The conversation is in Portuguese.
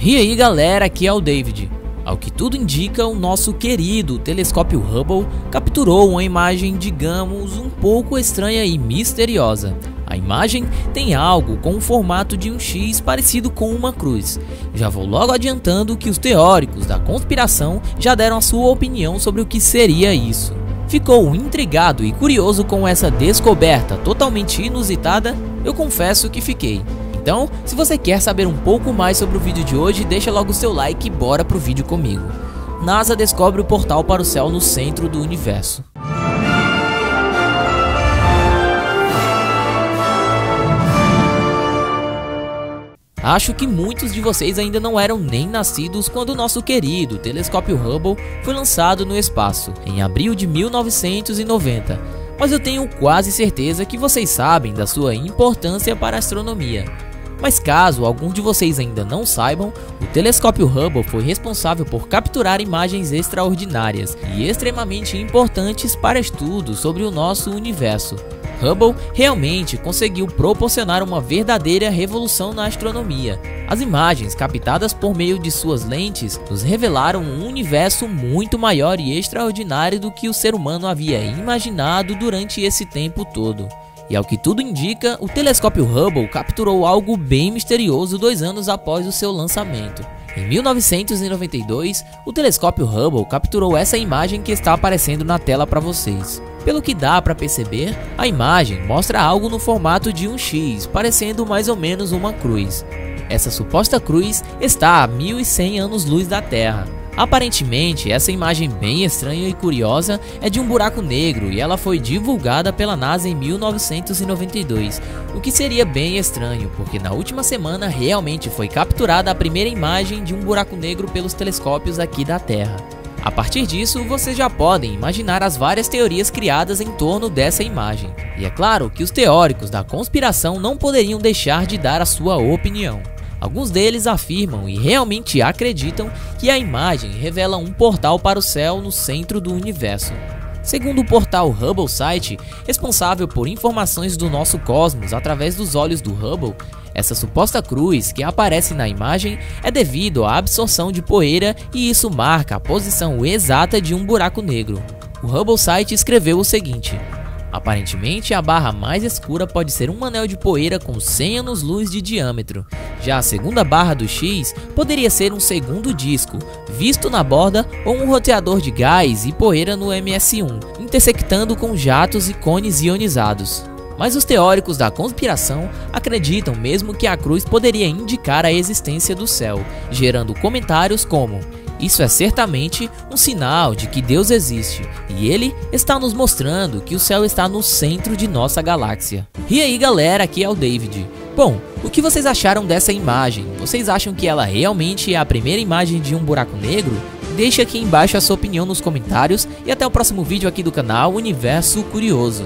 E aí galera, aqui é o David. Ao que tudo indica, o nosso querido telescópio Hubble capturou uma imagem, digamos, um pouco estranha e misteriosa. A imagem tem algo com o formato de um X parecido com uma cruz. Já vou logo adiantando que os teóricos da conspiração já deram a sua opinião sobre o que seria isso. Ficou intrigado e curioso com essa descoberta totalmente inusitada? Eu confesso que fiquei. Então, se você quer saber um pouco mais sobre o vídeo de hoje, deixa logo o seu like e bora pro vídeo comigo. NASA descobre o portal para o céu no centro do universo. Acho que muitos de vocês ainda não eram nem nascidos quando o nosso querido telescópio Hubble foi lançado no espaço, em abril de 1990. Mas eu tenho quase certeza que vocês sabem da sua importância para a astronomia. Mas caso algum de vocês ainda não saibam, o telescópio Hubble foi responsável por capturar imagens extraordinárias e extremamente importantes para estudos sobre o nosso universo. Hubble realmente conseguiu proporcionar uma verdadeira revolução na astronomia. As imagens captadas por meio de suas lentes nos revelaram um universo muito maior e extraordinário do que o ser humano havia imaginado durante esse tempo todo. E ao que tudo indica, o telescópio Hubble capturou algo bem misterioso dois anos após o seu lançamento. Em 1992, o telescópio Hubble capturou essa imagem que está aparecendo na tela para vocês. Pelo que dá para perceber, a imagem mostra algo no formato de um X, parecendo mais ou menos uma cruz. Essa suposta cruz está a 1100 anos-luz da Terra, Aparentemente, essa imagem bem estranha e curiosa é de um buraco negro e ela foi divulgada pela NASA em 1992, o que seria bem estranho, porque na última semana realmente foi capturada a primeira imagem de um buraco negro pelos telescópios aqui da Terra. A partir disso, vocês já podem imaginar as várias teorias criadas em torno dessa imagem. E é claro que os teóricos da conspiração não poderiam deixar de dar a sua opinião. Alguns deles afirmam e realmente acreditam que a imagem revela um portal para o céu no centro do universo. Segundo o portal Hubble Site, responsável por informações do nosso cosmos através dos olhos do Hubble, essa suposta cruz que aparece na imagem é devido à absorção de poeira e isso marca a posição exata de um buraco negro. O Hubble Site escreveu o seguinte: Aparentemente, a barra mais escura pode ser um anel de poeira com 100 anos-luz de diâmetro. Já a segunda barra do X poderia ser um segundo disco, visto na borda, ou um roteador de gás e poeira no MS-1, intersectando com jatos e cones ionizados. Mas os teóricos da conspiração acreditam mesmo que a cruz poderia indicar a existência do céu, gerando comentários como isso é certamente um sinal de que Deus existe e ele está nos mostrando que o céu está no centro de nossa galáxia. E aí galera, aqui é o David. Bom, o que vocês acharam dessa imagem? Vocês acham que ela realmente é a primeira imagem de um buraco negro? Deixe aqui embaixo a sua opinião nos comentários e até o próximo vídeo aqui do canal Universo Curioso.